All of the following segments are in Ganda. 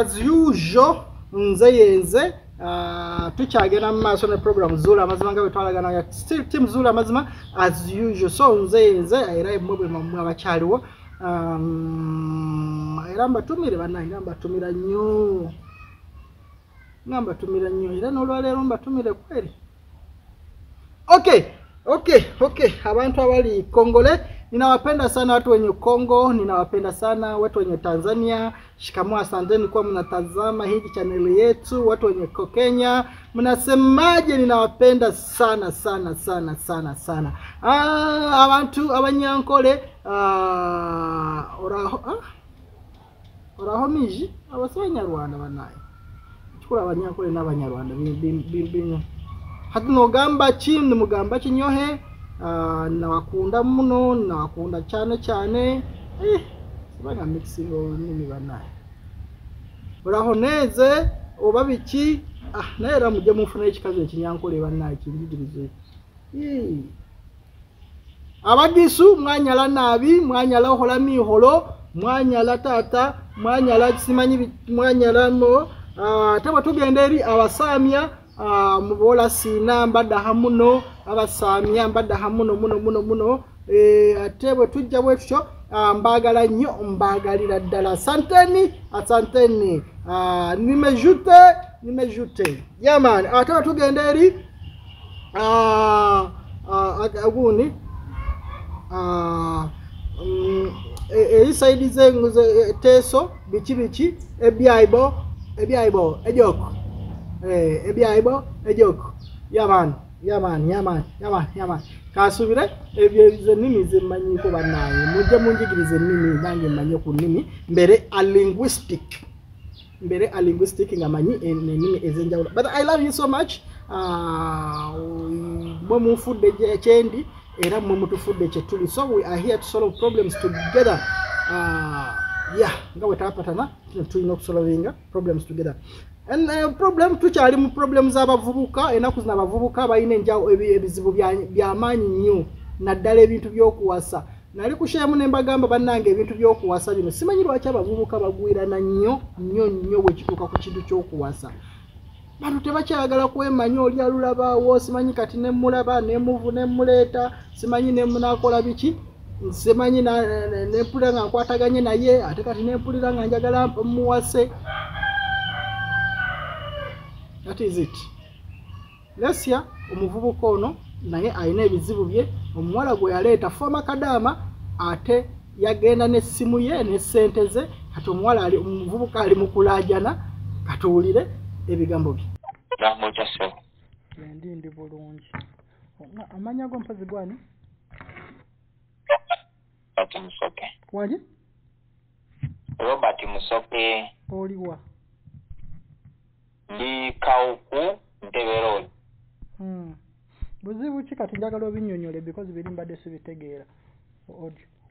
as usual nze yenze uh, tukyagenda mu maaso ne program zuula amazima nga bwe twalagana still team zuula amazima as usual so nze yenze era emmwe bwe mamwe abakyaliwo um, era mbatumire bannange nga mbatumira nnyo. Nga mbatumira nnyo era n'olwaleero mbatumire kweri. Okay okay okay abantu abali kongole ninawapenda sana watu wenye Kongo, ninawapenda sana watu wenye Tanzania. Shikamoo, asanteni kuwa mnatazama hiki chaneli yetu. Watu wenye ko Kenya, mnasemaje? Ninawapenda sana sana sana sana sana. Ah, abantu abanyankole ah, oraho ah? oraho miji abanyarwanda banaye chukura abanyankole n'abanyarwanda bimbinya hati nogamba ki nimugamba kinyohe Ah, nawakunda muno nawakunda cyane cyane eh, sibanga mixing nini banaye uraho neze oba biki? Ah, naye era mujye mufuna ekikazi ekinyankole banaye kinjigirize. Eh. abagisu mwanyala nabi mwanyala ohola miholo mwanyala tata mwanyala simanyi mwanyala no Ah, ate bwe tugenda eri abasaamya ah, mubola siina mbaddaha muno abasaamya mbaddaha muno muno muno muno. Eh, ate bwe tujja bwe tutyo ah, mbaagala nnyo mbaagalira ddala. Asanteni asanteni. Ah, nimejute nimejute. Yaman ate bwe tugenda eri ah, ah, ag- aguuni Ah, mm, e- teeso biki biki ebyaibo ebyaibo ejoko ebyaibo ejoko yaman yaman yaman yaman yaman kasubire ebyo ze nnimi zemmanyiko bannaye mujje munjigiriza ennimi nange mmanye ku nnimi mbere a linguistic. Mbere a linguistic nga manyi en- ennimi ez'enjawulo but i love you so much. Ah, mwe munfudde kyendi era mwe mutufudde kye tuli. So we are here to solve problems together. Ah, yeah nga bwe twapatana tulina okusolovinga problems together. uh, problem tukyali mu problem z'abavubuka enaku zino abavubuka balina enjawo ebi- ebizibu bya- byamaanyi nnyo naddala ebintu by'okuwasa. Nali kushemu ne mbagamba bannange ebintu by'okuwasa bino. Simanyi lwaki abavubuka bagwirana nnyo nnyo nnyo bwe kituuka ku kintu ky'okuwasa. Bantu tebakyayagala kwemanya oli alulabaawo simanyi kati nemulaba nemuvu nemuleeta simanyi nemunakola biki simanyi ne- nempulira nga nkwataganye naye ate kati nempulira nga njagala muwase that is it? Lesya omuvubuka ono naye alina ebizibu bye. Omuwala gwe yaleeta foma kadaama ate yagenda n'essimu ye n'essente ze. Kati omuwala ali omuvubuka ali mu kulaajana katuwulire ebigambo bye. Endi ndi bulungi. Amanya go mpazi gwani? Robert musoke. Waki robert musoke. Oliwa ndi kawuku nteberooli Hmm. buzibu ki kati njagala obinyonyole because biri mbadde sibitegeera.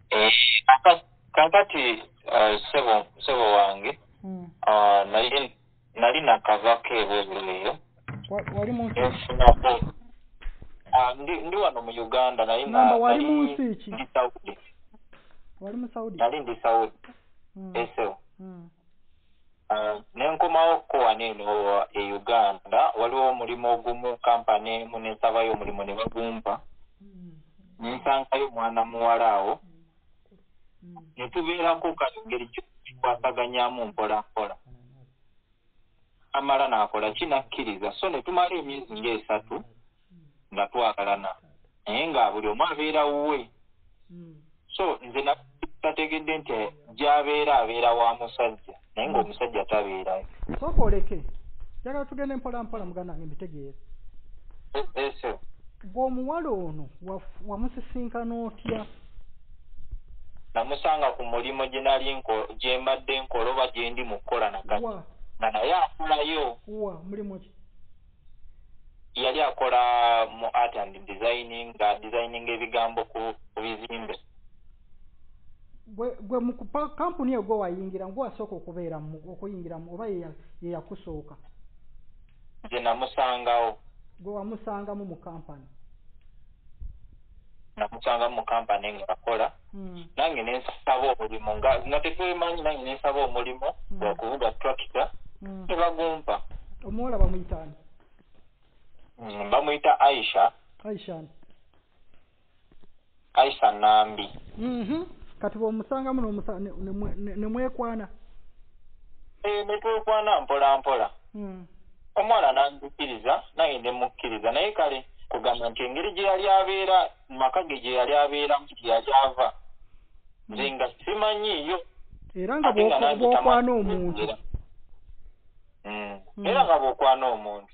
Eh, kaka- kakati eh, ssebo ssebo wange Hmm. ah, nali nali nakavako ebweru eyo. Wa- wali Ah, ndi ndi wano mu uganda naye nga- Ngamba wali nali mu nsi ki? wali mu saudi? Nali ndi saudi. Hmm. Ah, nenkomawo ko wano eno e uganda waliwo omulimu ogumu kampani emu nensabayo omulimu ne bagumpa Hmm. nensangayo mwana muwala awo Hmm. ne tubeerako kati ngeri gyokikwasaganyamu mpola mpola amala n'akola kinakkiriza so ne tumala emyezi ng'esatu nga twagalana naye nga buli omu abeera wuwe Hmm. so nze natategedde nti gy'abeera abeera wa musajja naye ng'omusajja tabeerayo. Sooka oleke njagala tugende mpola mpola muganda wange mbitegeere. E- ese gweomuwala ono wamusisinkana otya? Namusanga ku mulimu gye nali gye mbadde nkola oba gye ndi mu kukola nakati wa? Nga naye akolayo. Wa mulimu ki? Yali akola mu art and designing nga designing ebigambo ku bizimbe gwe mu kampuni eyo gwe wayingira gwe wasooka okubeera mu okuyingiramu oba ye ya- ye yakusooka? Nze namusangawo. Gwe wamusangamu mu kampani? Namusanga mu kampani ng'akola Mm. nange nensaba omulimu nga tetwemanyi nange nensaba omulimu Mm. gwakuvuga tractor tebagumpa omuwala bamuyitaani Mm, bamuyita aisha. Aishani aisha nambi. Kati bwomusangamu n'omusa- ne- ne- mwe- ne- ne mwekwana. Eh, netwekwana mpola mpola Mm. omuwala nanzikiriza nange nemukkiriza naye kale kugamba nti engeri gye yali abeera mu maka ge gye yali abeeramu gye yali ava nze nga simanyiiyo era nga ate nga bw'okwana omuntu. era nga bw'okwana omuntu.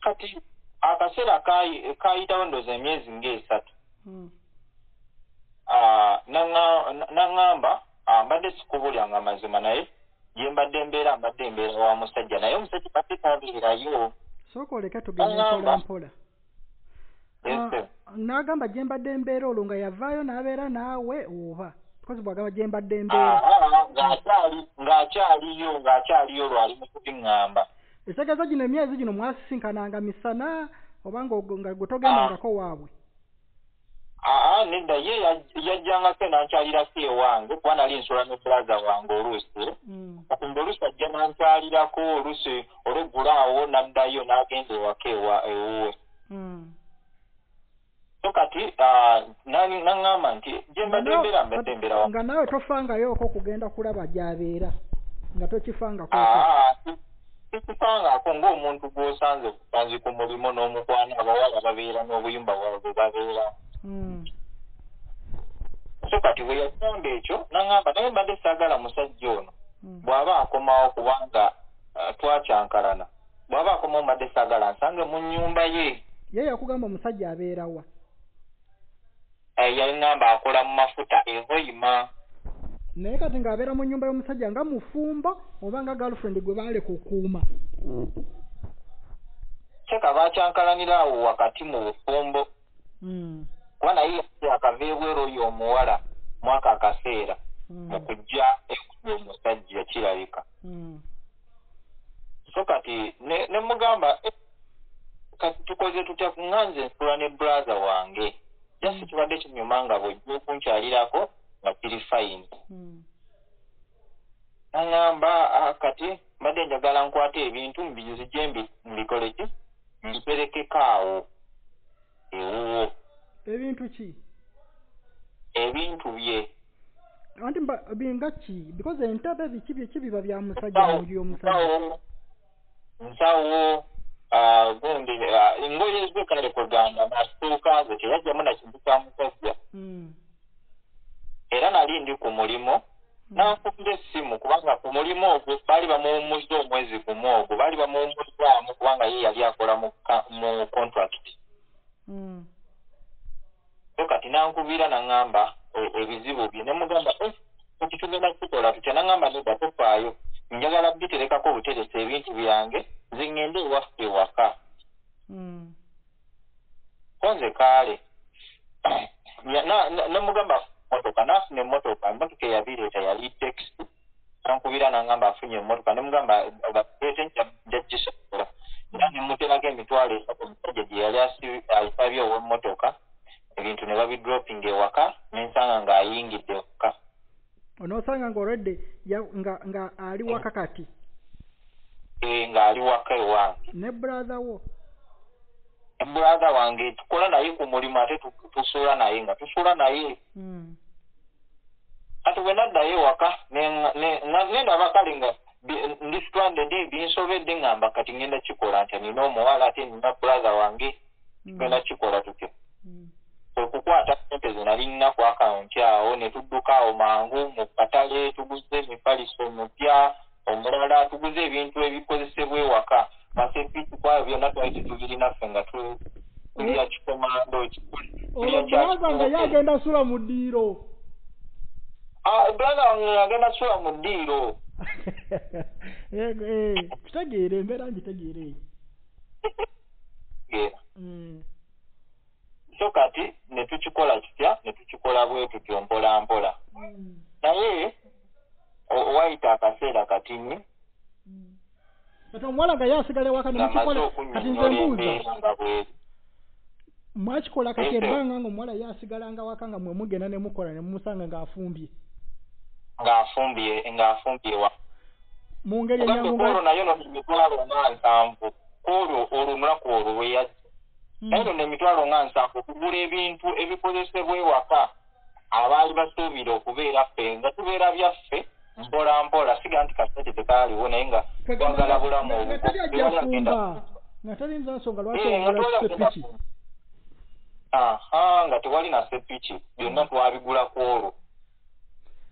Kati akaseera kayitawo ndooza emyezi ng'esatu naŋŋamba ah, mbadde sikubulyanga mazima naye gye mbadde mbeera mbadde mbeera wa musajja. Naye omusajja badde tabeerayo sooka oleke tugende Oŋŋamba. mpola Ah, n'agamba gye mbadde mbeera olwo nga yavaayo n'abeera naawe oba. Because bw'agamba gye mbadde mbeera. Ah, ng'akyali ng'akyaliyo ng'akyaliyo lwali mu kubiŋŋamba etegeeza gino emyezi gino mwasisinkananga misana oba nga gwe togendangako waabwe aa nedda ye yaj- yajjangako nankyalirako ewange kuba nali nsula ne bulaza wange oluusi Mm. nga oluusi ajja nankyalirako oluusi olweggula awo n'addayo n'agenda ewaka ewa ewuwe Mm. so kati naŋŋamba nti gye mbadde naawe- mbeera mbadde mbeera wa nga naawe tofangayooko okugenda kulaba gy'abeera nga tokifangako aa tikifangako ng'omuntu gw'osanze busanzi ku mulimu n'omukwana abawala babeera n'obuyumba bwabwe babeera. So kati bwe yagamba ekyo naŋŋamba naye mbadde saagala musajja ono. Mm. bw'aba akomawo kubanga ah, twakyankalana. Bw'aba akomawo mbadde saagala nsange mu nnyumba ye. Ye yakugamba omusajja abeerawa eh, yaŋŋamba akola mu mafuta ehoima naye kati ng'abeera mu nnyumba y'omusajja nga mufumbo oba nga girlfriend gwe baale kukuuma? Kyeka baakyankalanira awo wakati mu bufumbo. Mm. Kuba naye yasi akava ebweru oyo omuwala mwaka akaseera mu Mm. kujja ekuba omusajja kirabika. Mm. so kati ne ne mugamba "Eh, kati tukoze tutya? Nganze nsula ne brother wange. Jasi kibadde kinyuma nga bwojja okunkyalirako nga kiri fayini naŋŋamba "Ah, kati mbadde njagala nkwata ebintu mbizije mbi- mbikole ki? Mbiterekeko awo ewuwo ebintu ki? Ebintu bye. Anti mba- binga ki? Because entebe biki biki biba bya musajja mu nju y'omusajja nsawo ah, gundi ah, engoye ze kale kwegamba nasituuka nze teyajjamu na kintu kya musajja. Mm. era nali ndi ku mulimu nankubira essimu kubanga ku mulimu ogwo baali bamuwumuzza omwezi gumu ogwo baali bamuwumuzzaamu kubanga ye yali akola mu contract. Mm. So kati nankubira naŋŋamba e- ebizibu bye. Ne mugamba "Eh, kati tugenda kukola tutya naŋŋamba nedda tofaayo njagala biterekako obuteresa ebintu byange nze ŋŋende ewaffe ewaka Mm. ko nze kaale Ya- na- na- nemugamba motoka nafuna emotoka emotoka eyabireeta yali tekisi nankubira naŋŋamba afunye emotoka nemugamba baete njagisobola era nemuterako emitwalo esatu omusajja gye yali asi- asabye ow'emmotoka ebintu ne babidropinga ewaka nensanga ng'ayingidde ewaka onoosanga nga olwedde ya- nga nga ali waka kati Eh, ng'ali waka ewange ne brother wo brother wange tukola naye ku mulimu ate tu- tusuula naye nga tusuula naye Mm. kati bwe naddayo ewaka ne- ne- na- nendaba kale nga bi- ndi stranded binsobedde ngamba kati ngenda kikola nti nina omuwala ate nina brother wange tugenda kikola tutyo kwe kukwata sente ze nali nina ku akawunti awo ne tudduka awo mangu mu katale tuguze emifaliso omupya omulala tuguze ebintu ebikozesebwa ewaka masepiti kwayo byonna twali tetubirina ffe nga tu- tulya kikomando olwo bulaza nga ye agenda asula mu ddiiro brother wange agenda sula mu ddiiro Eh, eh, kitegeere embeera ngitegeere. Mm. so kati ne tukikola kitya? Ne tukikola bwe tutyo mpola mpola. Mm. naye wayita akaseera katini Mm. kati omuwala nga ye asigala ewaka ne nga maze mukikola kati nze mbuuza mwakikola kati ebbanga ngaomuwala yasigalanga waka nga mwe mugenda ne mukola ne mumusanga ng'afumbye ng'afumbye ng'afumbye wa? Mu ngeri ogambe enyangu kwolwo nga nayo no emitwalo nga nsanvu. Kwolwo olunaku olwo lwe yajja. Mm. naye nno emitwalo nga nsanvu okugula ebintu ebikozesebwa ewaka. Abaali basuubira okubeera ffe nga tubeera byaffe mpola mpola siga nti kasente tekaaliwo naye nga twagala bulamu fumba nga talinza nsonga lwaki Eh, nga ogula tewali agenda sepiki aha nga tewali na sepiki byonna twabigula ku olwo.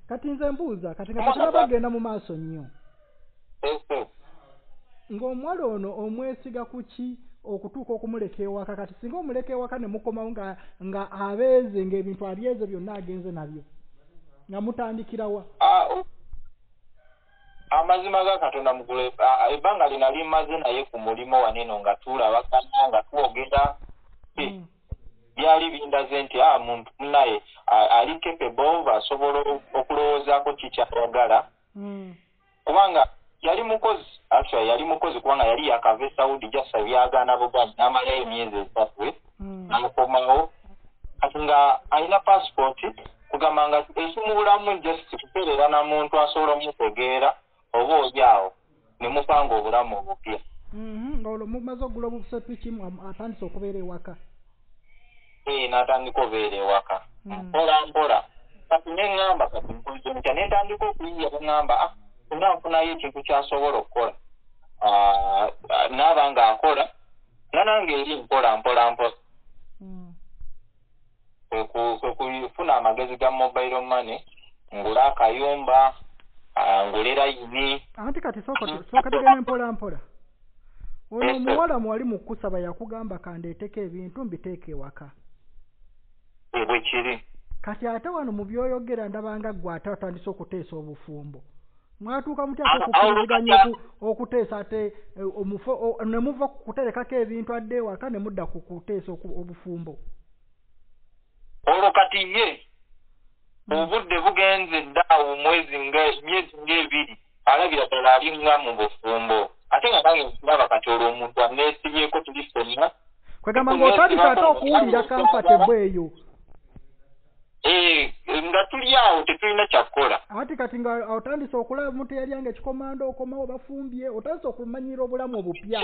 Kati nze mbuuza kati nga gwa- bagenda mu maaso nnyo. Ng'omuwala ono omwesiga ku ki okutuuka okumuleka ewaka? Kati singa omuleka ewaka ne mukomawo nga nga abeeze ng'ebintu abyeze byonna agenze nabyo nga mutandikirawa Ah, o- amazima ga katonda mugulu ebbanga lina limaze naye ku mulimo waneno nga tulabagana nga twogera Eh, Mm. Byali bindaze nti a muntu munaye ali capable asobola okulowoozaako kikyayagala Mm. kubanga yali mukozi actually yali mukozi kubanga yali yakava e saudi jasa byagaana buganyi n'amalayo emyezi esatu Mm. n'akomawo kati nga alina passport kugamba nga ekimu bulamu just kutereera na muntu asobola omutegeera oba oli awo ne mupanga obulamu obupya nga olwo mumaze ogula obusepiki atandise okubeera ewaka n'atandika obeera ewaka. Mm. mpola mpola. Kati neŋŋamba kati nkoze ntya ne ntandika okuyiya neŋŋamba ah ona nfunayo ekintu kyasobola okukola. Ah, naaba ng'akola nga nange eri mpola mpola mpola. Mm. kwe ku- kwe kufuna amagezi ga mobile money ngula akayumba ah, ngule layini. Anti kati sooka tugende mpola mpola. Ono sir. omuwala mwali mu kusaba yakugamba kandeeteko ebintu mbiteeka ewaka eh, bwe kiri. Kati ate wano mu byoyogera ndabanga ggwe ate otandise okuteesa obufumbo. Mwatuuka mutya Ah, okukiriziganya ah, oku- okuteesa ate eh, omufo ne muva ku kuterekako ebintu adde ewaka ne mudda ku kuteesa obufumbo. Olwo kati ye obudde bugenze ddaawo mwezi nga myezi ng'ebiri alabira ddala ali nga mu bufumbo. Ate nga nange nkiraba kati olwo omuntu aneesibyeko tuli ffenna. Kwegamba ng'otandise ate okuwulira kamfatebwe eyo nga tuli awo tetulina kyakukola ati kati nga otandise okulaba muntu yalyanga ekikomando okomawo bafumbye otandise okumanyira obulamu obupya.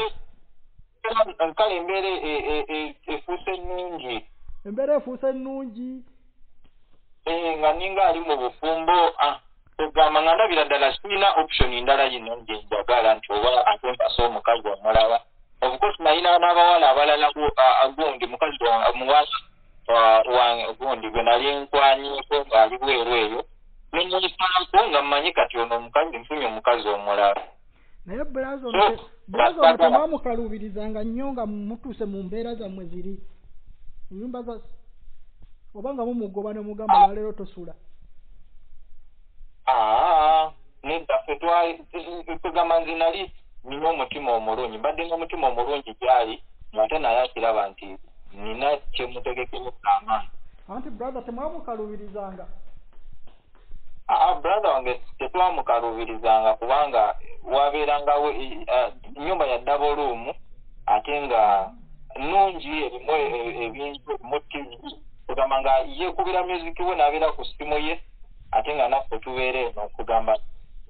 Kale embeera e- e- e- efuuse nnungi embeera efuuse ennungi. Eh, nga ninga ali mu bufumbo ah, ogamba nga ndabira ddala sirina option ndala yino gye njagala nti oba ate mpase omukazi omulala. Of course nalina n'abawala abalala gu- ah, gundi mukazi wange gundi gwe nali nkwanyiko ng'ali bweru eyo nemuyisako nga mmanyi kati ono omukazi nfunye omukazi omulala. Naye bulazo So, ono temwamukaluubirizanga nnyo nga mutuuse mu mbeera zammwe ziri. Ennyumba za oba nga mumugoba ne mugamba lwaleero tosula. Aa nedda ffe twali tugamba nze nali nina omutima omulungi mbadde nga omutima omulungi gyali ng'ate naye akiraba nti nina kyemutegekemuka amaanyi anti brother temwamukaluubirizanga aa brother wange tetwamukaluubirizanga kubanga wabeerangawo i- ah, nyumba ya double room ate nga nungi erimu e- ebintu erimu tv kugamba nga yeekubira music we n'abeera ku simu ye ate nga naffe tubeera eno okugamba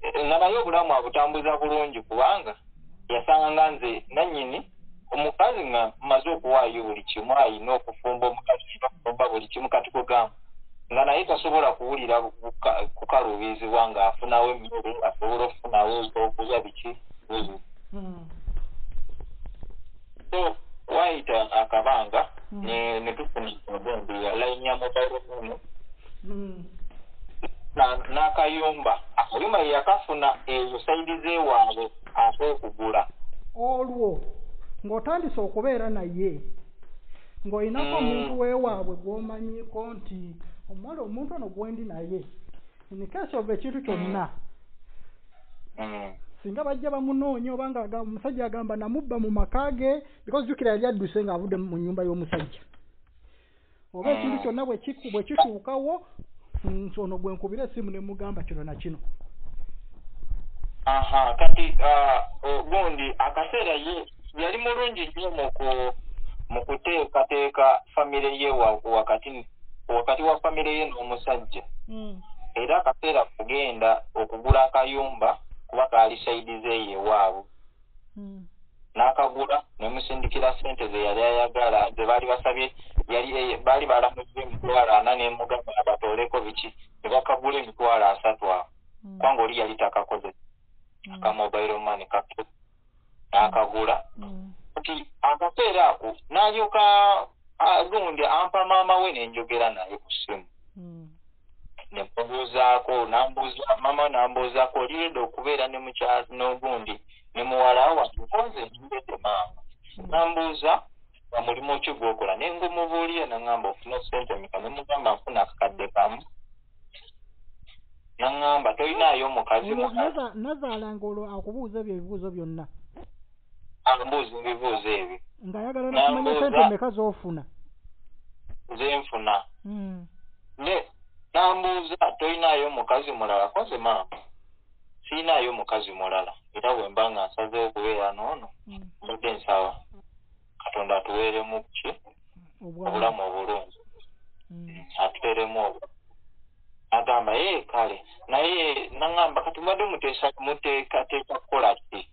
eh, nga naye obulamu abutambuza bulungi kubanga yasanga nga nze nannyini omukazi nga mmaze okuwaayo buli kimu ayina okufumba omukazi ayina okufumba buli kimu kati kugamba nga naye tasobola kuwulira kuka- kukaluubirizibwa ng'afunawo emmere asobola okufunawo ebyokulya biki. Hmm. so wayita akabanga Mm. ne tufuna obundi ya layini ya mobile phone Hmm. na- n'akayumba akayumba ye yakafuna ezo sayidi zeewaabwe ak'okugula olwo ng'otandise okubeera naye ng'olinako Mm. omuntu weewaabwe gw'omanyiko nti omuwala omuntu ono gwendi naye case of ekintu kyonna Mm. singa bajja bamunoonya oba nga aga- omusajja agamba namubba mu maka ge because jjukira yali adduse ng'avudde mu nyumba y'omusajja oba Mm. ekintu kyonna bwe kituukawo nti ono gwe nkubira essimu ne mugamba kino na kino aha kati ah, gundi akaseera ye yali mulungi nnyo mu ku mu kuteekateeka famire ye wa- wakati wakati wa famire ye n'omusajja Mm. era akaseera kugenda okugula akayumba kuba kaali saidi zeeyo ewaabwe Mm. n'akagula ne musindikira sente ze yali ayagala ze baali basabye yali baali balamuzza emitwalo ana nemugamba abatooleko biki ne bakagula emitwalo asatu awo Mm. kubanga oli yali takakoze Mm. ka mobile money kake n'akagula Mm. nti akaseera ako n'alyoka ah, gundi ampa maama we nenjogera naye ku ssimu Mm. nemubuuzaako nambuuza maama nambuuzaako oliyedde okubeera ne mukyala n'ogundi ne muwala wange nze ndidde maama nambuuza nga mulimu ki gwokola naye ngaomubuulire naŋŋamba ofuna sente mika ne mugamba nfuna akakadde kamu naŋŋamba tolinaayo omukazi olwo mulala naza- nazaalanga olwo akubuuza ebyo ebibuuzo byonna ambuuza ebibuuzo ebyo ng'ayagala nokumanya Nambuuza- sente meka z'ofuna nze nfuna Mm. ne nambuuza tolinaayo omukazi mulala koze maama siinaayo omukazi mulala era bwe mba nga nsazeewo okubeera noono Mm. mbadde nsaba katonda atuweeremu ki obulamu obulungi Mm. atuweeremu obwo agamba ye kale naye naŋŋamba kati mubadde muteesa muteekateeka kukola ki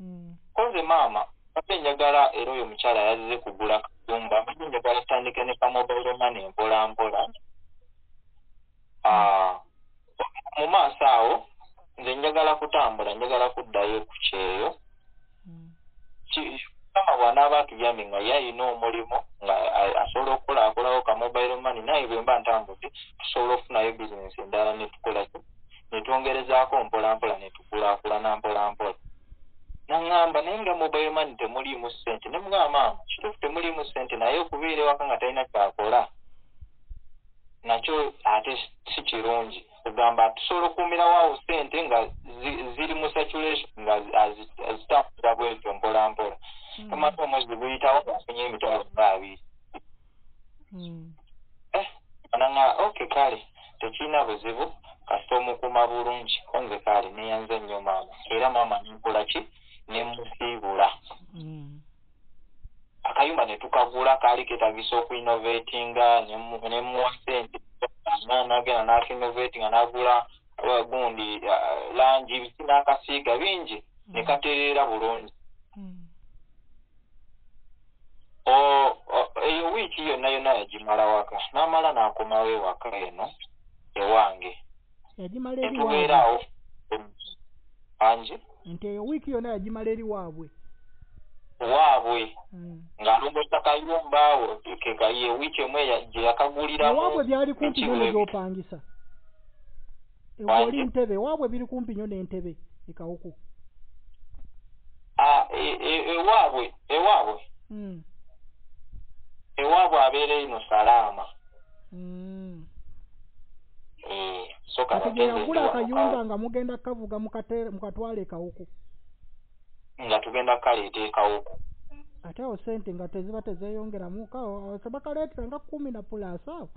Mm. koze maama badde njagala era oyo omukyala yazze kugula kayumba badde njagala tutandike ne kamobile mane mpola mpola Ah, mu maaso awo nze njagala kutambula njagala kuddayo ku kyeyo Mm. Ki- bw'anaaba atuyambye nga ye ayina omulimu nga asobola okukulaakulao ka mobile money naye bwe mba ntambudde tusobola okufunayo bizinesi endala ne tukola ki ne twongerezaako mpola mpola ne tukulaakulana mpola mpola naŋŋamba naye nga mobile money temuliimu ssente ne mugamba maama kituufu temuliimu ssente naye okubeera ewaka nga talina kyakola nakyo ate si kirungi. Kugamba tusobola okuumirawoawo ssente nga zi- ziri mu saturation nga zi- azi- azitambulira bwetyo mpola mpola Mm. tomate omwezi guyitawo afunye emitwalo nga abiri Mm. Eh, ananga okay kale tekirina buzibu kasita omukuuma bulungi konze kale neyanze nnyo maama era maama nenkola ki? Nemusiibula Mm. akayumba ne tukagula kaali ketagisa okuinovatinga nemu- nemuwa sente. Na- nagenda nakinovatinga nagula uh, gundi uh, langi biki n'akasiiga bingi. Ne katereera bulungi eyo wiiki yonna yonna yagimala waka. N'amala n'akomawo ewaka eno ewange. Waabwe. netubeeraawo angi nti eyo wiiki yonna yagimala eri waabwe. Waabwe. Mm. ng'alongoosa kayumba awo kekaye wiiki emu gye yakaguliramu ewaabwe byali kumpi ekiwe- negyopangisa Wangi? oli ntebe. Ewaabwe biri kumpi nnyo n'entebe ekawuku Ah, e- e- ewaabwe ewaabwe Mm. Ewaabwe abeera eno salaama Mm. Eh, so kati kati gye nze yagula ndi akayumba nga mugenda kukavuga mukate- mukatwala ekawuku nga tugenda kukaleeta ekawuku ate awo sente nga teziba tezeeyongeramu kawo tebakaleetera nga kumi na pulaasi awo.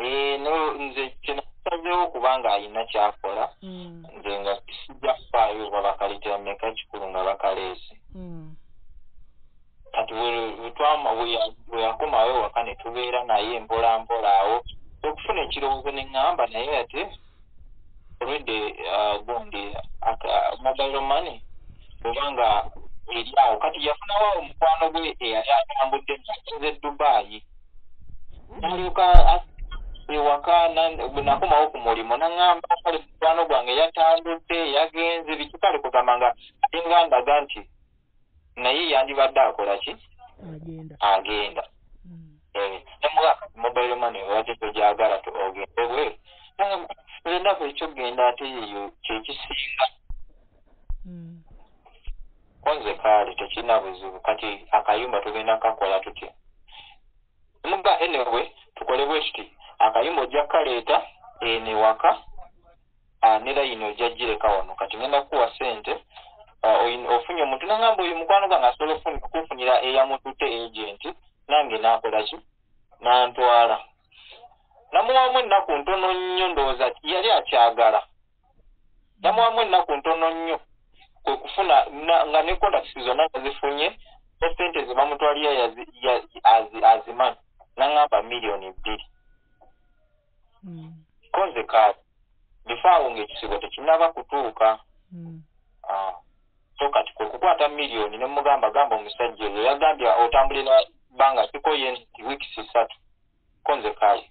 Eh, no nze kyenasazeewo kubanga alina kyakola. Mm. nze nga sijja kufaayo oba bakaleetera mmeka kikulu nga bakaleese. Mm. Kati bwe yakomawo ewaka ne tubeera naye mpola mpola awo okufuna ekirowoozo ne ŋŋamba naye ate olwedde ah, gundi mobile money obanga eri awo. Kati yafunawo awo omukwano gwe eyali atambudde ng'agenze dubaayi n'alyoka ewaka nakomawo ku mulimu naŋŋamba kale mukwano gwange yatambudde yagenze biki kale kugamba nga alinga ndaga nti naye yandibadde akola ki? Agenda. Agenda. Mm. nemuga mobile money wati togyagala to ogende bweru nze ndaba ekyogenda ate eyo kyekisinga Mm. konze kaali tekirina buzibu kati akayumba tugenda kakola tutya? Muga anyway tukole bwe tuti akayumba ojja kukaleeta eno ewaka ah, ne layini ojja gireka wano. Kati ngenda kukuwa sente ofunye omuntu nagamba oyo mukwano gwange asobola okufun- kunfunira eyamutute agenti nange nakola ki nantwala namuwamu ennaku ntono nnyo ndowooza yali akyagala namuwamu ennaku ntono nnyo kwe kufuna na- nga ne contacts zonna nga zifunye esente ze bamutwalira yazi- ya- azi- azimanyi naŋŋamba miliyoni bbiri konze kaali bifaawo ng'ekisibo tekinnaba kutuuka. Ah. So kati kwe kukwata miliyoni ne mugamba gamba omusajja oyo. Yagambye otambulira bbanga kikoye nti wiikisi ssatu konze kaali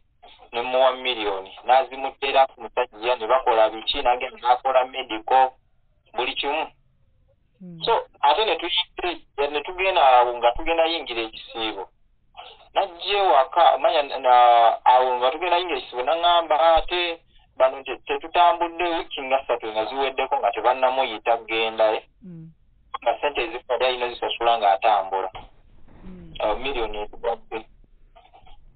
ne muwa miliyoni n'azimutera ku musajja ne bakola biki nagenda n'akola medico buli kimu. Mm. so ate ne tugenda awo nga tugenda yingira ekisiibo. Najja ewaka manya na- awo nga tugenda yingira ekisiibo naŋŋamba ate bano te- tetutambudde wiiki nga ssatu nga ziweddeko nga tebannamuyita kgenda eh. Mm. nga sente ezifadde alina zisasula ng'atambula Mm. miliyoni etugwadde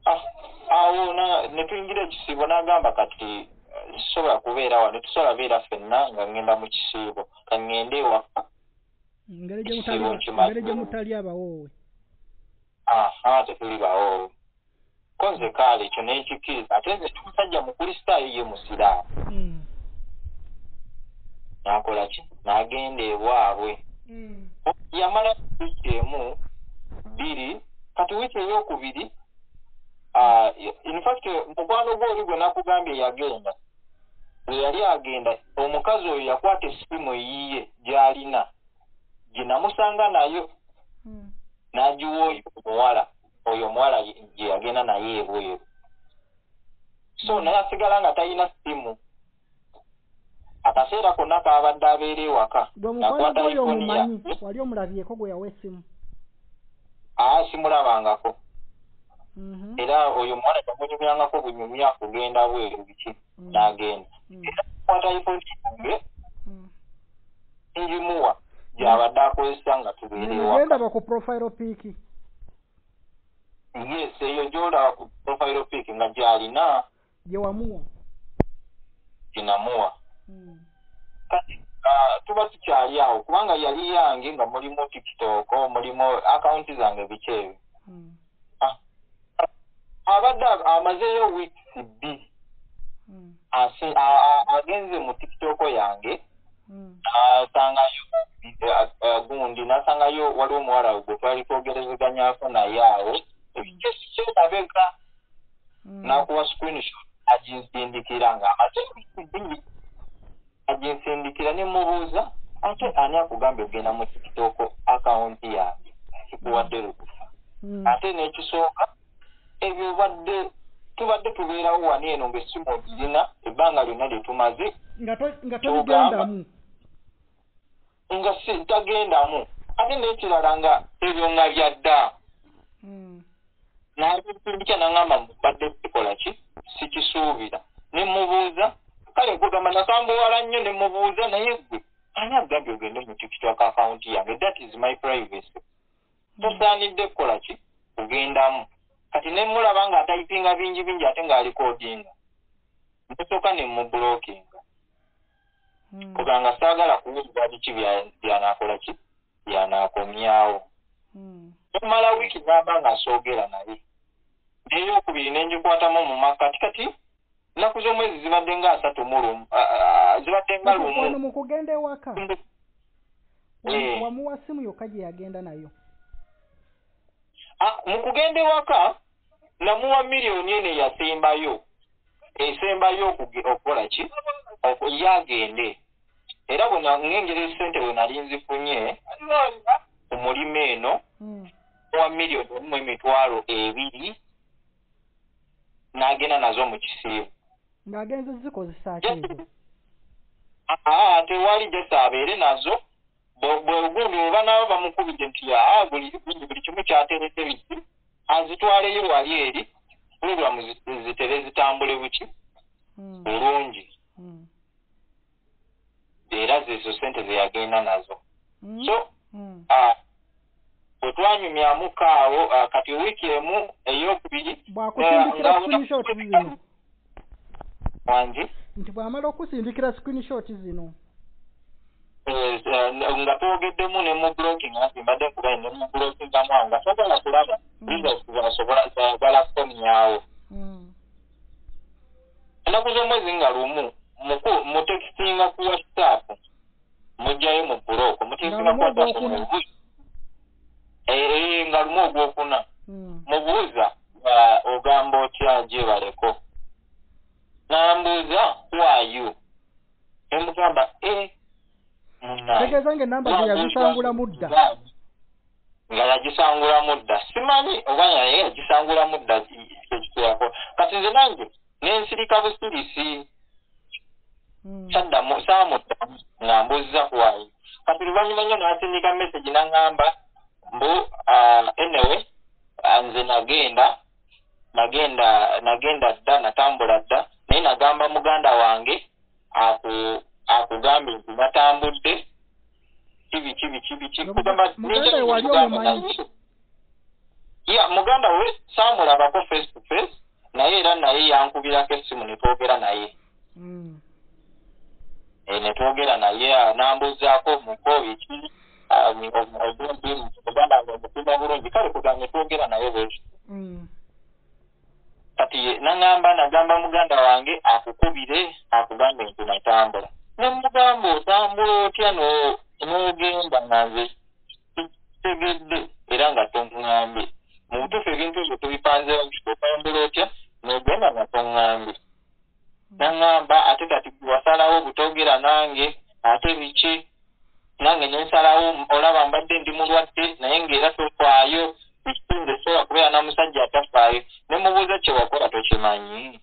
Ah, awo na- ne tuyingira ekisiibo n'agamba kati eh, sisobola kubeera wano tusobola beera ffenna nga ŋŋenda mu kisiibo ka ŋŋende ewaka ngeri gye mutali abawoowe aha tetuli bawo ko nze kaale ekyo nenkikiriza ate nze tumusajja mukristaayo ye musiraamu Mm. n'akola ki n'agenda ewaabwe Mm. yamala wiiki emu bbiri kati wiiki eyokubiri ah, in fact mukwano gwe oli gwe nakugambye yagenda bwe yali agenda omukazi oyo yakwata essimu eyiye gy'alina gye namusanga nayo Mm. n'agiwa oyo omuwala oyo omuwala ye- gye yagenda naye ebweru so naye asigala nga talina simu. Akaseera konna kaabadde abeera ewaka. Gwe mukwano Nakwata gwoyo iPhone ya- omumanyi wali omulabyeko gwe yawa essimu. Aa simulabangako. Mhm. era oyo omuwala tamunyumyangako bunyumya kugenda bweru biki Mm. n'agenda. Mm. era kwata iphone yange Mm. ngimuwa gyabadde akozesa nga tubeera ewaka. Ngendaba ku profile piiki yes eyo gyolaba ku profile pic nga gyalina gye wamuwa ginamuwa kati tuba tukyali awo kubanga yali yange nga mulimu tiktok mulimu akawunti zange biki ebyo abadde amazeeyo a- a- agenze mu tiktok yange asangayo gundi nasangayo waliwo omuwala we gwe twali twogerezeganyako naye awo ekikesi kyerabeka Mm. n'akuwa screenshot aginsindikira nga amaze wiiki bbiri aginsindikira ne mubuuza ate ani akugambye ogenda mu tiktok akawunti yange? Kikuwadde lukusa. Mm. ate n'ekisooka ebyo badde tubadde tubeerawo wani eno ng'essimu ogirina ebbanga lyonna lye tumaze nga tobigendamu. Nga si tagendamu. Ate n'ekirala nga ebyo nga byadda Mm. n'abisindika n'angamba mbadde sikola ki? Sikisuubira. Ne mubuuza kale nkugamba nakambuwala nnyo? Ne mubuuza naye gwe ani agambye ogende mu tiktok akawunti yange? That is my privacy. Tosaanidde kukola ki? Kugendamu. Kati ne mulaba nga atayipinga bingi bingi ate ng'alikodinga nsooka ne mubulokinga Mm. kuganga saagala kuwulira biki bya- byanakola ki? Byanaakomyawo. Mm. omala wiiki n'aba nga asoogera naye neyokubiri nengikwatamu mu makati kati nnaku z'omwezi zibadde nga asatu mu lumu. Zibadde nga lumu. mu kugenda ewaka. Eh. Wamu- wamuwa simu yokka gye yagenda nayo. Ah, mu kugenda ewaka namuwa miliyoni eno eyasembayo. Esembayo okukola ki? Yagende era bwe na- ng'engeri esente bwe nali nzifunye ku mulimu eno Mm. wa miliyoni emu emitwalo ebiri n'agenda nazo mu kisiibu ng'agenze zikozesa ki ezo? Aa tewali jasa abeere nazo? Bwe- bwe gundi oba nabo bamukubidde nti aa buli kimu kyateredde biki? Azitwaleyo wali eri? Puroguramu zi- zitere zitambule buki? Bulungi Mm. era zezo sente zeyagenda nazo. Mm. so ah, bwe twanyumyamuko awo ah, kati wiiki emu eyokubiri. Bwakusindikira nga- screenshot zino. Wangi nti bw'amala okusindikira screenshot zino. Nga twogeddemu ne mu blocking nasi mbadde nkubaye ne mu blockingamu awo nga sagala kulaba Mm. results zasobola zagala kukomyawo Mm. ennaku z'omwezi nga lumu muku- mutekisinga ku whatsapp mugjayo mu buloko mutekisinga ku Nga mu whatsapp mu Eh, nga lumu ogwokuna? Mm. mubuuza ogamba otya gyebaleko nambuuza who nemugamba e tegeeza nga enamba ze yazisangula mudda. nga yagisangula mudda. Simanyi oba naye yagisangula mudda ekituyako kati nze nange nensirika busirisi saddamu saamuddamu nga mbuuza kuwayi kati luvannyuma nnyo nansindika message naŋŋamba mbu uh, anyway nze nagenda nagenda nagenda dda natambula dda naye nagamba muganda wange aku akugambye nti natambudde. Kibi kibi kibi kibi. Ya muganda we saamulabako face to face naye era naye yankubirako essimu ne twogera naye. Mm. Eh, ne twogera naye ah, n'ambuuzaako muko biki mi- omu- omuntu muganda wange omutima bulungi kale kugamba ne twogera naye bwekyo kati naŋŋamba nagamba muganda wange akukubire akugambe nti natambula ne mugamba otambula otya no- n'ogenda nga nze tegedde era nga toŋŋambye mu butuufu ebintu ebyo tubipanze otambula otya? N'ogenda nga toŋŋambye naŋŋamba ate kati wasalawo butogera nange ate biki nange nensalawo olaba mbadde ndi mulwadde naye ngaera tofaayo ekitunze sobola kubeera na musajja atafaayo. Ne mubuuza kyewakola tokimanyi.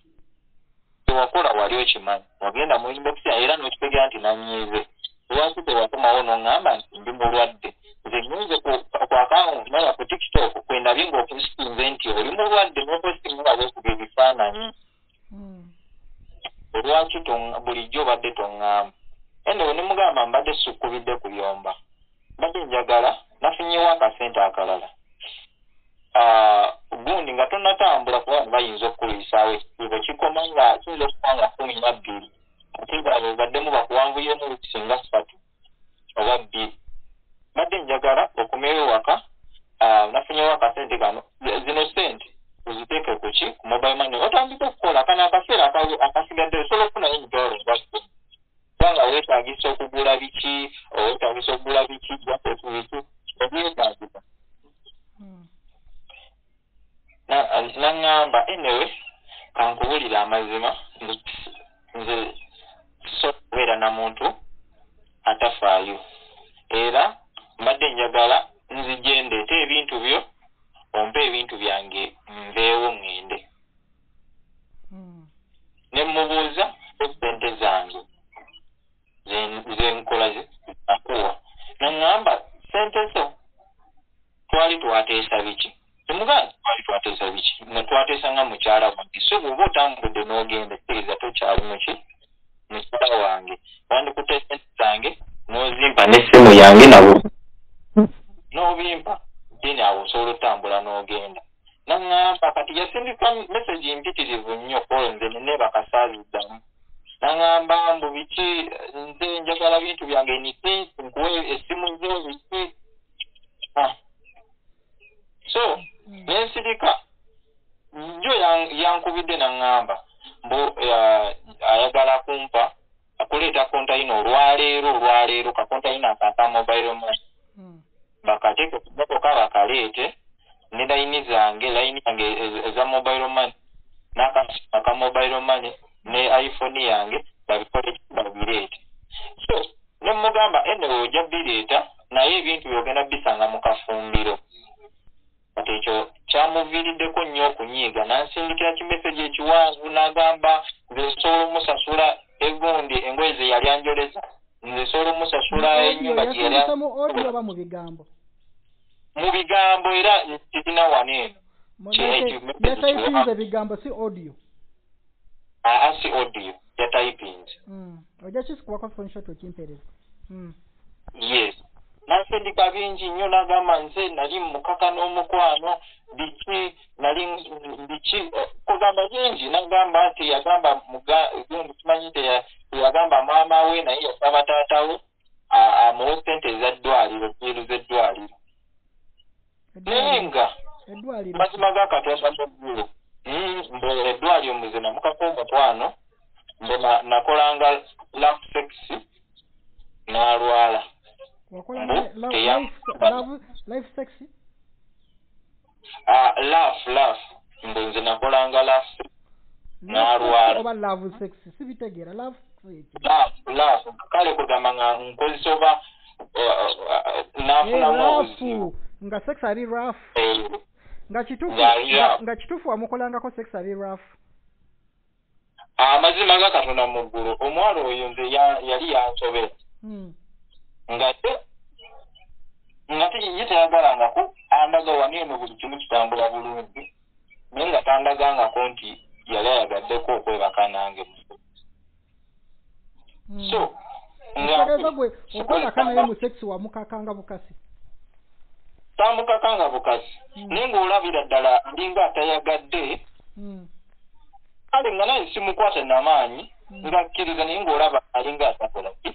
Kyewakola wali okimanyi. Wagenda mu yange era n'okitegera nti nanyiize. Lwaki tewakomawo n'oŋŋamba nti ndi mulwadde? Nze nyinze kwakawunti naya ku tiktok kwendabye ng'okusitinze nti oli mulwadde n'okwesitinga bwekuba ebifaananyi. Olwaki tonga- bulijjo obadde toŋŋamba enewe ne mugamba mbadde sukkubidde kuyomba mbadde njagala nafunyewo akasente akalala. Ah, gundi nga tonatambula kuba bayinza okukuyisaawo ekisiibo kikoma nga kiyinza okuba nga kumi na bbiri. Ate nga obaddemu bakuwanvuyemu singa ssatu oba bbiri. Mbadde njagala okomewo ewaka. Ah, nafunyewo akasente kano zino sente uziteeke ku ki? Ku mobile money. Otandika okukola. Kano akaseera aka- akasigadde osobola okufunayo emitwalo nga kubanga weetagisa okugula biki weetagisa okugula biki jaketu biki ebyetagisa. Na- naŋŋamba anyway kankubulira amazima nze- so kubeera na muntu atafaayo era mbadde njagala nzije ndeete ebintu byo ompe ebintu byange nveewo ŋŋende Mm. ne mubuuza esente zange zen- zenkola ze- nakuwa naŋŋamba sente zo twali twateesa biki temugamba twali twateesa biki ne twateesa nga mukyala wange so bw'oba otambudde n'ogenda ekkiriza tokyali muki mukyala wange wandikutte sente zange n'ozimpa n'essimu yange mu bigambo era kirina wano eno yatayipinze bigambo si audio? Asi audio ya typings Mm. ojja kisikubako screenshot okimpereza Mm. yes. Nansindika bingi nnyo nagamba nze nali mukaka n'omukwano biki nali biki kugamba bingi nagamba nti yagamba muga- gundi kimanyi teya- teyagamba maama we naye yasaba taata we a- amuwe sente ezaddwaliro byeru z'eddwaliro naye Eddwaliro- nga mazima ga katonda muggulu mbu eddwaliro muze namukako omukwano mbu na- nakolanga laf sex n'alwala. Laf laf mbu nze nakolanga laf N'alwala. kale kugamba nga nkozesa oba nafunamu obuzibu nga sex ali rafu Eh, nga kituufu Nga nga- nga kituufu wamukolangako sex ali rafu amazima ga katonda mu ggulu omuwala oyo nze ya- yali yansobera Hmm. nga te nga te ye teyagalangako andaga wani eno buli kimu kitambula bulungi. Naye nga tandagangako nti yali ayagaddeko okwebaka nange Hmm. so gwe okwebaka naye mu sex wamukakanga bukasi tamukakanga bukasi Mm. naye ng'olabira ddala alinga atayagadde Hmm. kale nga naye simukwata namaanyi Mm. nga kkiriza naye ng'olaba alinga atakola ki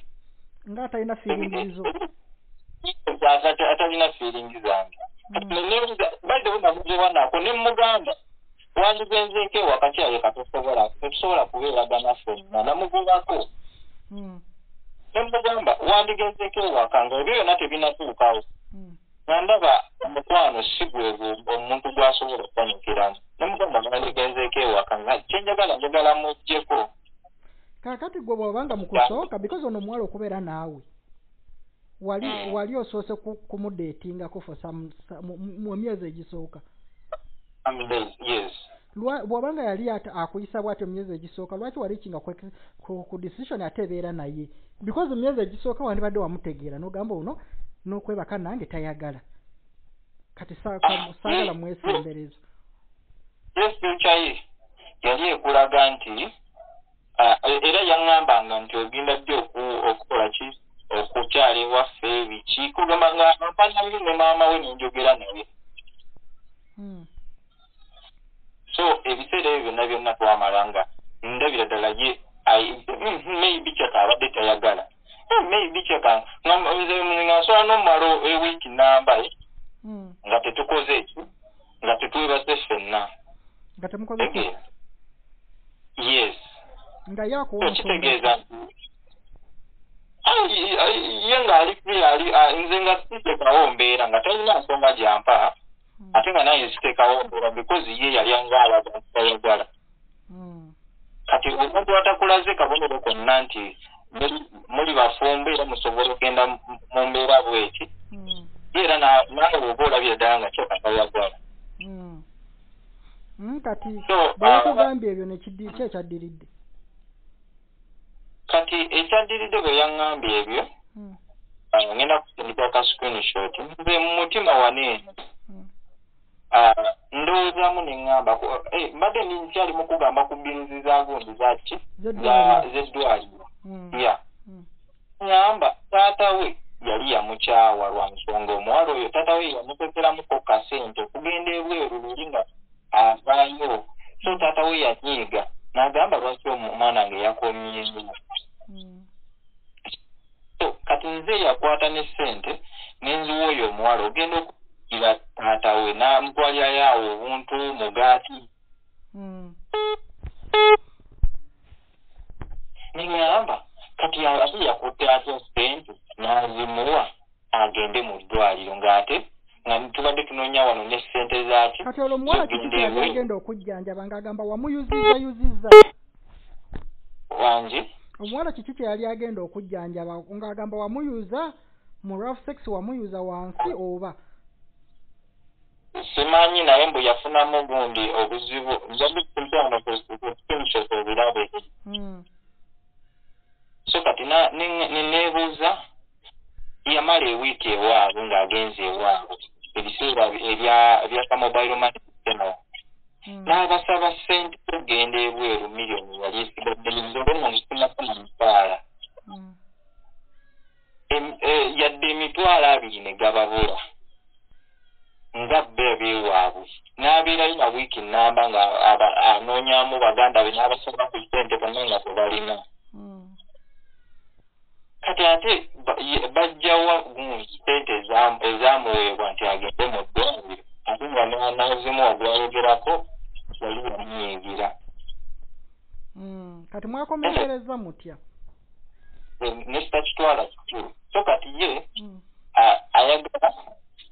nga atalina fiiringizo Ata- atalina feeling zange badde bunamuziwanako ne mugamba wandigenzeeko ewaka kyaye katosobola tetusobola kubeeragana ffenna namugobako Hmm. ne mugamba wandigenzeeko ewaka nga ebyo byonna tebinatuukawo Hmm. nga ndaba omukwano si gwe omuntu gwasobola okutanyukiramu ne mugamba wandigenzeeko ewaka nga kyenjagala njagala muggyeko kaakati gwe bw'obanga mu kusooka because ono omuwala okubeera naawe wali Mm. wali osoose ku- kumudeetingako for mu- myezi egisooka yes bw'obanga yali akuyisa bw'atyo mu myezi egisooka lwaki wali kinga ku decision ate ebeera naye because mu myezi egisooka wandibadde wamutegeera n'ogamba ono n'okwebaka nange tayagala. Kati sa- sa- saagala mwesembereza yes future ye yali ekulaga nti ah, era yaŋŋambanga nti ogenda ddi oku- okukola ki okukyala ewaffe biki kugamba nga ampanabiri ne maama we nenjogera naye Hmm. so ebiseera ebyo byonna byonna twamala nga ndabira ddala ye ai- mm, maybe kyeka abadde tayagala Eh, maybe kyeka nga nze nga nsobola n'omumala ewiiki namba eh, Hmm. nga tetukoze eki nga tetwebase ffenna nga temukoze ki? tegeera yes nga yakuwa so omusonga kati nze yakwata ne ssente n'enziwa oyo omuwala ogenda okugira taata we n'amutwalirayo awo obuntu mugaati. Hmm. neŋŋamba kati ate yakutte atya ssente? N'azimuwa agende mu ddwaliro ng'ate nga tubadde tunoonya wano ne ssente zaki kati olwo omuwala agenda okujjanjaba ng'agamba wamuyuzizza yuzizza? Wange omuwala kiki kyeyali agenda okujjanjaba ng'agamba wamuyuza mu rough sex wamuyuza wansi oba simanyi naye mbu yafunamu gundi obuzibu njabikumbyano screenshot ebirabe Hmm. so kati na- ne- ne- neebuuza yamala ewiiki ewaabwe ng'agenze ewaabwe ebiseera ebya ebya mobile money system Hmm. N'abasaba ssente okugenda ebweru miliyoni yali esigadde nzobe nga nzifunako mutwala Hmm. Em- eh, yadde emitwalo abiri ne gababula nga bbe ebyewaabwe n'abeerayo na wiiki namba nga anoonyamu baganda be n'abasaba ku ssente bonna nga tebalina. Hmm. kati ate bajjawa ssente eza- ezaamuweebwa nti agende mu ddwaliro ate nga na- n'azimuwa gwayogerako yali yamyigira Hmm. kati mwakomengereza mutya? Ne sitakitwala kikulu so kati ye Hmm. a- ayagala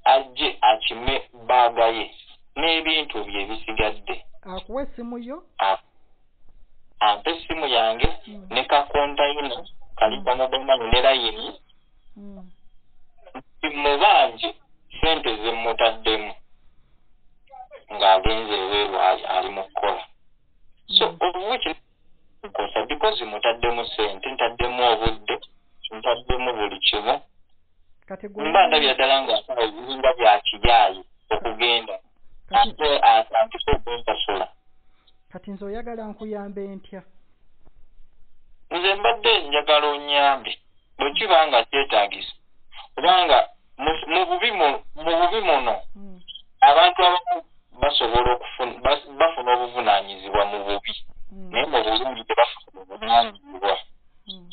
ajje akime baaga ye n'ebintu bye bisigadde. Akuwa essimu yo? A- ampa essimu yange Mm. ne kakontayina kalipa mugamanyi ne layini. Mubanje sente zemutaddemu ng'agenze eweeru ali- mu kukola so obuwiki nkosa because mutaddemu sente ntaddemu obudde ntaddemu buli kimu. Mba ndabira ddala ng'asala ebiringa bya kiyaayi okugenda. Ate atandika okunsasula kati nze oyagala nkuyambe ntya? Nze mbadde njagala onyambe bwe kiba nga kyetaagisa. Kubanga mu- bubi mu- mu bubi muno Mm. abantu abamu basobola okufuna bafuna obuvunaanyizibwa mu bubi. Mm. naye mu bulungi tebafuna obuvunaanyizibwa. Mm.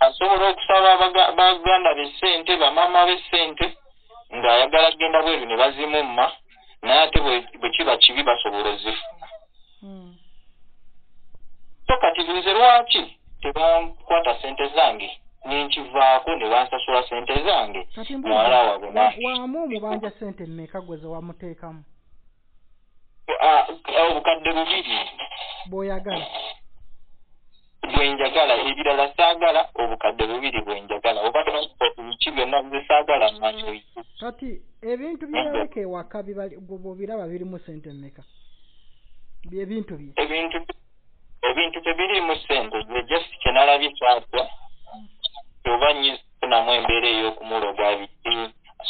asobola okusaba baganda be ssente bamaama be ssente ng'ayagala kgenda bweru ne bazimumma naye ate bwe- kiba kibi basobola ozifuna. So kati nze lwaki tebankwata ssente zange? Nenkivaako ne bansasula ssente zange. Muwala wabwe wa- waamu omubanja sente mmeka gwe ze wamuteekamu obukadde bubiri. Bw'oyagala. Bwenjagala ebirala saagala obukadde bubiri bwenjagala oba ki byonna ze saagala mmanyi kati ebintu byeweka ewaka bw'obiraba birimu sente mmeka? Byebintu bye? Ebintu ebintu tebirimu ssente gye just kyenalabye kyatya oba nyifunamu embeera ey'okumuloga biti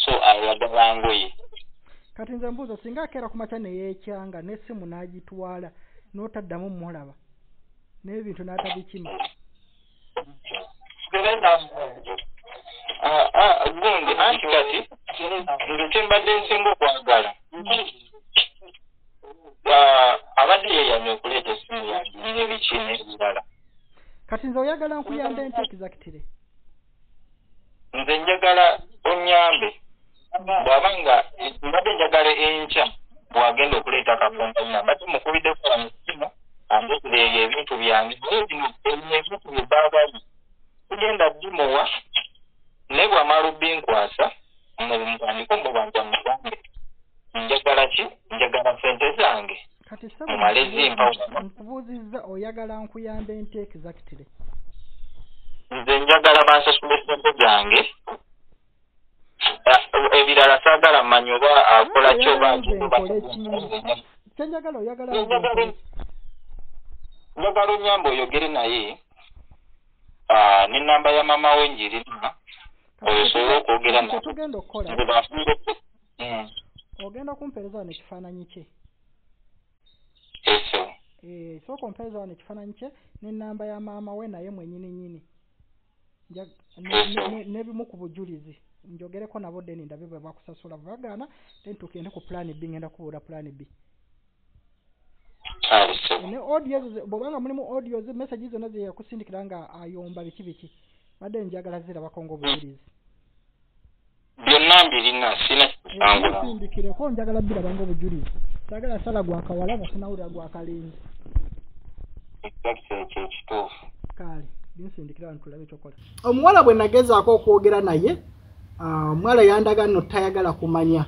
so ayagala ngoye kati nze mbuuza singa akeera ku makya neyeekyanga n'essimu n'agitwala n'otaddamu mulaba n'ebintu n'atabikima Ah, ah, gundi anti kati nze kyembadde nsinga okwagala. Abadde yeyamye okuleeta essimu yange ebiki n'ebirala kati nze oyagala nkuyamba ente ekizakitire nze njagala onyambe bw'aba nga mbadde njagala enkya bw'agenda okuleeta akakontayina mbadde mukubiddeko amusimu ambeereeyo ebintu byange. Naye bino ebyo ebintu bye baabali tugenda bimuwa naye bw'amala obbinkwasa mutandika omubanja mugambe njagala ki? Njagala sente zange. Kati Mumale zimpa. nkubuuzizza oyagala nkuyamba ente ekizakitire nze njagala bansasule sente zange ebirala saagala mmanyi oba akola ki oba kyenjagala oyagala njagala onyamba oyogere naye ah, ne namba ya mama we njirina osobole okwogera kyetugenda okukola? Nze bafunire Mm, ogenda kumpeereza wano ekifaananyi kye? Eso Eh, sooka ompeereza wano ekifaananyi kye n'ennamba ya maama we naye ne- ne- n'ebimu ku bujulizi njogereko nabo deni ndabe bwe bakusasula bagaana then tugende ku plan b ngenda kubuula plan b. So ne audio zo bwobanga mulimu audio ze message zonna ze yakusindikira nga ayomba biki biki badde njagala zirabako ng'obujulizi byonna mbirina sina kisangula bisindikireko njagala biraba ng'obujulizi saagala sala gwakawala nga sinawulira gwakalenzi exactly ekyo ekituufu kaale binsindikira wano tulabe ekyokola omuwala bwe nagezaako okwogera naye ah, omuwala yandaga nno tayagala kumanya.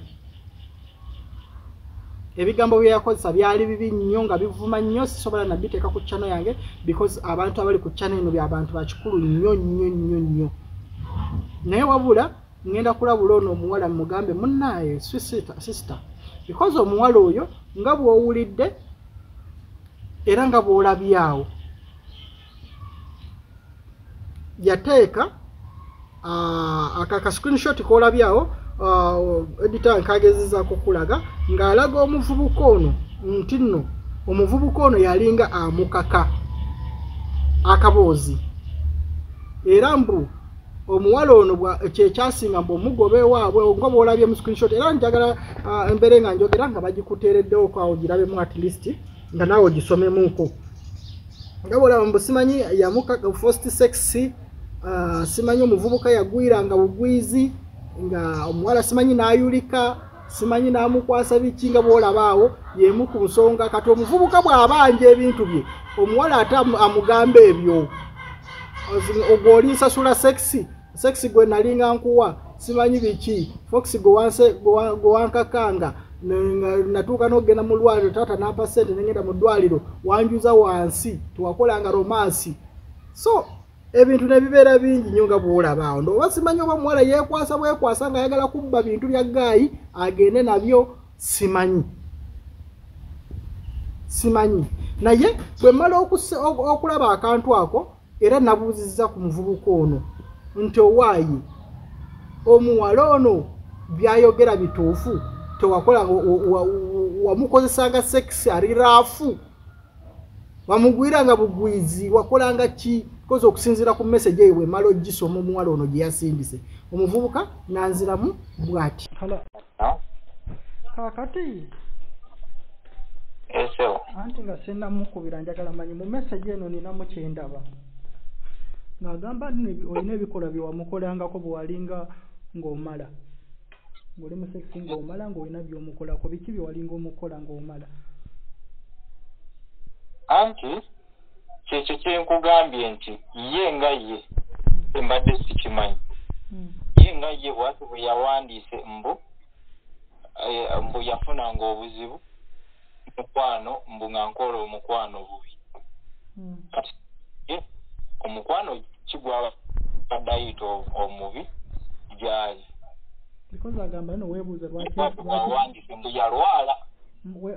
Ebigambo bye yakozesa byali bibi nnyo nga bivuma nnyo sisobola nabiteeka ku chano yange because abantu abali ku chano eno byabantu bakikulu nnyo nnyo nnyo nnyo. Naye wabula ŋŋenda kulabula ono omuwala mugambe munnaaye sisita because omuwala oyo nga bw'owulidde era nga bw'olabyawo yateeka ah, aka ka screenshot kolabyawo edita nkagezezaako kulaga ng'alaga omuvubuka ono nti nno omuvubuka ono yalinga amukaka akaboozi. Era mbu omuwala ono kyekyasinga mbu omugoba ewaabwe nga bwolabye mu screenshot era njagala ah, embeere nga njogera nga bagikuteereddewoko awo girabemu at least nga naawe ogisomemuuko nga bwolaba mbu simanyi first sex ah, simanyi omuvubuka yagwiranga bugwizi nga omuwala simanyi n'ayulika simanyi n'amukwasa biki nga bwolaba awo yemu ku nsonga. Kati omuvubuka bw'abanja ebintu bye omuwala ate amu- amugamba ebyo. Ogwo olinsasula sexi sexi gwe nalinga nkuwa simanyi biki? Fox gwe wanse- gwe wa- gwe wankakanga natuuka n'ogenda mu lwaliro taata nampa sente nengenda mu ddwaliro wanjuza wansi tewakolanga romansi. So ebintu nebibeera bingi nnyo nga bwolabaawo. Ndooba simanyi oba omuwala yeekwasa bwekwasa ngaayagala kubba bintu bya gaayi agende nabyo simanyi. Simanyi. Naye bwe mmala okulaba akantu ako era nabuuzizza ku muvubuka ono nti owaayi omuwala ono byayogera bituufu tewakola wamukozesanga sekisi ali raafu wamugwiranga bugwizi wakolanga ki koza okusinziira ku message eyo bwemala ogisoma omuwala ono gye yasindise omuvubuka nanziramu bw'ati. Kakati anti nga sinamukubira njagala manyi mu message eno ninamu kyendaba ng'agamba olina ebikolwa byewamukolangako bwewalinga ng'omala. Ng'oli mu sekisi ng'omala ng'olina by'omukolako. Biki byewalinga omukola ng'omala? Anti kyekyo kyenkugambye nti ye nga ye embadde sikimanyi. Ye nga ye bwati bwe yawandiise mbu mbu yafunanga obuzibu mukwano mbu nga nkola omukwano bubi. Kati ye omukwano kigwaba badayita omubi gyali lwakiwandise mbu yalwala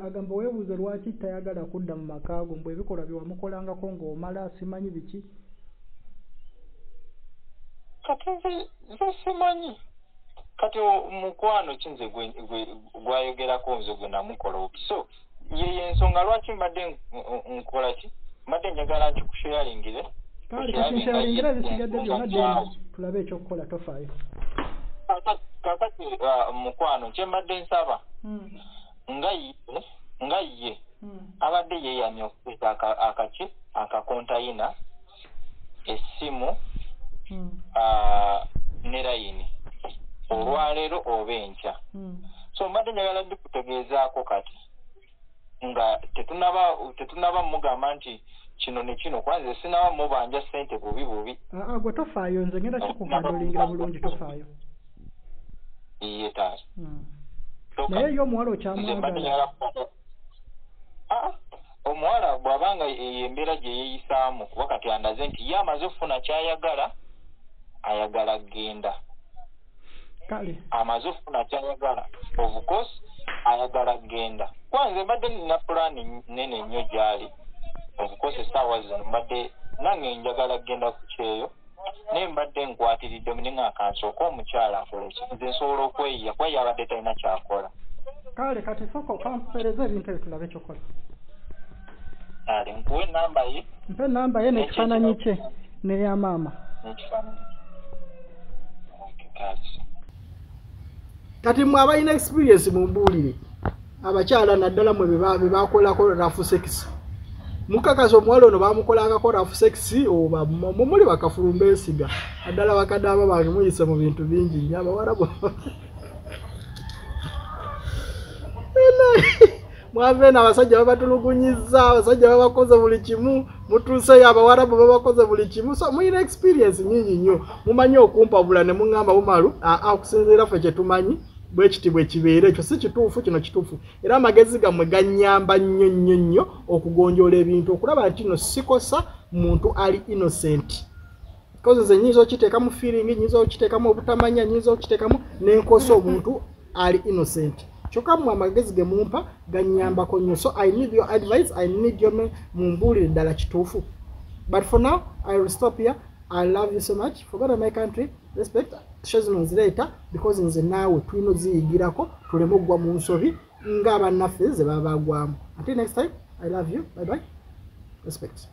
agamba weebuuze lwaki tayagala kudda mu maka go mbw ebikolwa byewamukolangako ng'omala simanyi biki? Kati nze simanyi. Kati omukwano ki nze gwayogerako nze gwe namukola? Obi so yeyo ensonga lwaki mbadde nkola ki? Mbadde njagala nti kale kati nshalingira bisigadde byonna deni tulabe ekyokukola tofaayo. Kakati mukwano kyembadde nsaba nga ye nga ye. Abadde yeeyamya okuteeka akaki akakontayina essimu ne layini. Olwaleero oba enkya. So mbadde njagala ddi kutegeezaako kati nga tetunaba tetunaba mugamba nti kino ne kino kwanze sinaba mubanja ssente bubi bubi. Aa gwe tofaayo nze ngenda kikuhandolingira bulungi tofaayo? iye taata naye yo omuwala okyamwagala. Omuwala bw'abanga embeera gye yeeyisaamu kuba kati andaze nti ye amaze okufuna kyayagala ayagala genda. Kale. Amaze okufuna kyayagala of course ayagala genda. Kwanze mbadde nina pulaani nene nnyo gyali. Of course essaawa zino mbadde nange njagala kgenda ku kyeyo naye mbadde nkwatiridde muninga akansooka omukyala akola eki nze nsobola okweyiya kuba yabadde talina kyakola. Kale kati sooka okampereza ebintu ebyo tulabe ekyokola ale nkuwa enamba ye mpa enamba ye n'ekifaananyi kye n'eya maama. Kati kati mwe abalina experience mumbuulire abakyala naddala mwe bwe bakolako rafu sekisi mukakasa omuwala ono bamukolangako rafu sekisi oba mumuli bakafulumba esiga naddala bakadaaba bange muyise mu bintu bingi nnyo abawarabu mwava eno abasajja babatulugunyiza abasajja babakoze buli kimu mutuuseyo abawarabu babakoze buli kimu. So muyina experience nyingi nnyo. Mumanyi okumpabula ne muŋŋamba bumalu aa okusinziira ffe kyetumanyi bwe kibeera ekyo si kituufu kino kituufu. Era amagezi gammwe ganyamba nnyo nnyo nnyo okugonjoola ebintu okulaba nti no sikosa muntu ali innocent. Kozi nze nyinza okiteekamu feeling nyinza okiteekamu obutamanya nyinza okiteekamu nenkosa omuntu ali innocent. Kyokka mmwe amagezi ge mumpa ganyambako nnyo. So i need your advice i need your mumbuulire ddala kituufu. But for now i will stop here. I love you so much. Forgot my country. Respect tisho zino nzireeta because nze naawe tulina oziyigirako tuleme okugwa mu nsobi ng'abannaffe ze baba bagwamu. Until next time i love you. Bye bye respect